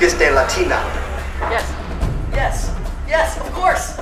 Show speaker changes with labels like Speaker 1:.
Speaker 1: Fiesta Latina.
Speaker 2: Yes. Yes. Yes. Of course.